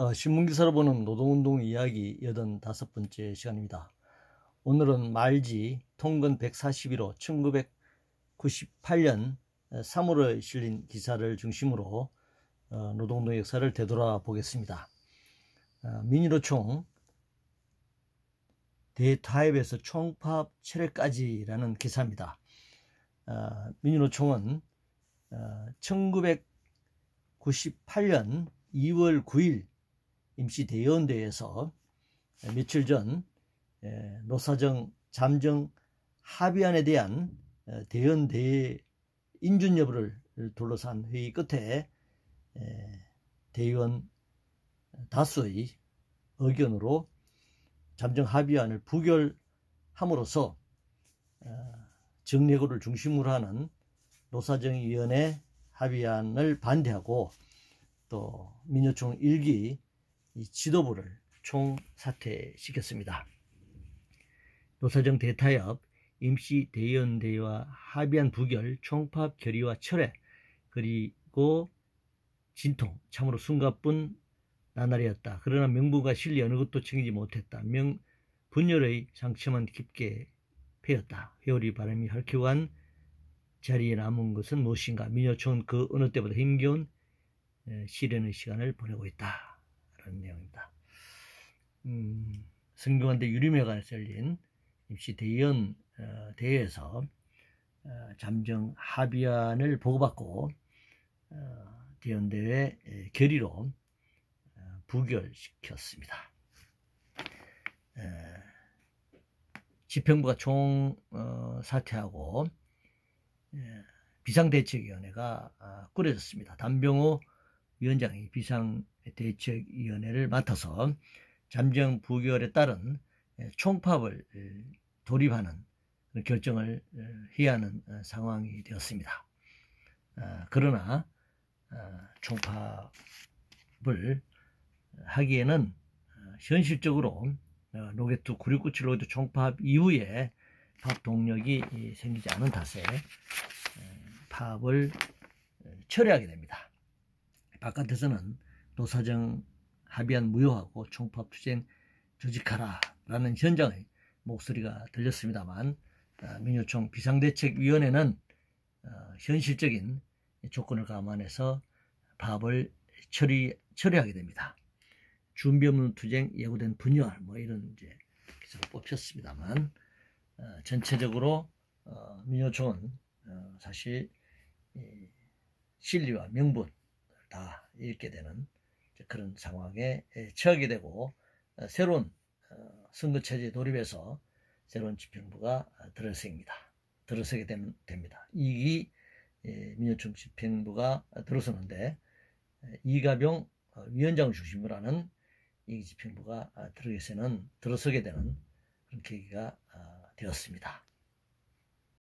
어, 신문기사로 보는 노동운동 이야기 85번째 시간입니다. 오늘은 말지 통근 141호 1998년 3월에 실린 기사를 중심으로 어, 노동운동 역사를 되돌아보겠습니다. 어, 민주노총 대타협에서 총파업 철회까지라는 기사입니다. 어, 민주노총은 1998년 2월 9일 임시 대의원대에서 며칠 전 노사정 잠정 합의안에 대한 대의원대 인준 여부를 둘러싼 회의 끝에 대의원 다수의 의견으로 잠정 합의안을 부결함으로써 어, 정례고를 중심으로 하는 노사정위원회 합의안을 반대하고 또 민요총 일기 지도부를 총사퇴시켰습니다. 노사정 대타협 임시 대의원대회와 합의안 부결 총파업 결의와 철회 그리고 진통 참으로 숨가쁜 나날이었다. 그러나 명분과 실리 어느 것도 챙기지 못했다. 명 분열의 상처만 깊게 패였다. 회오리 바람이 간 자리에 남은 것은 무엇인가? 민요총은 그 어느 때보다 힘겨운 실현의 시간을 보내고 있다. 그런 내용입니다. 음, 성균관대 유림회관에서 열린 입시 대의원 어, 대회에서 어, 잠정 합의안을 보고받고 어, 대의원대회 결의로 어, 부결시켰습니다. 에, 집행부가 총 어, 사퇴하고 에, 비상대책위원회가 아, 꾸려졌습니다. 담병호 위원장이 비상 대책위원회를 맡아서 잠정 부결에 따른 총파업을 돌입하는 결정을 해야 하는 어, 상황이 되었습니다. 아, 그러나 아, 총파업을 하기에는 어, 현실적으로 어, 노개투 9697 노개투 총파업 이후에 파업 동력이 생기지 않은 탓에 파업을 철회하게 됩니다. 바깥에서는 노사정 합의안 무효하고 총파업 투쟁 조직하라 라는 현장의 목소리가 들렸습니다만 어, 민주총 비상대책위원회는 어, 현실적인 조건을 감안해서 파업을 처리, 처리하게 됩니다. 준비 없는 투쟁, 예고된 분열 뭐 이런 이제 기사가 뽑혔습니다만 어, 전체적으로 민주총은 사실 실리와 명분 다 읽게 되는 그런 상황에 처하게 되고 어, 새로운 어, 선거체제 돌입해서 새로운 집행부가 들어섭니다. 들어서게 됩니다. 이기 민주총 집행부가 들어서는데 이가병 어, 위원장을 중심으로 하는 이 집행부가 들어서는 들어서게 되는 그런 계기가 되었습니다.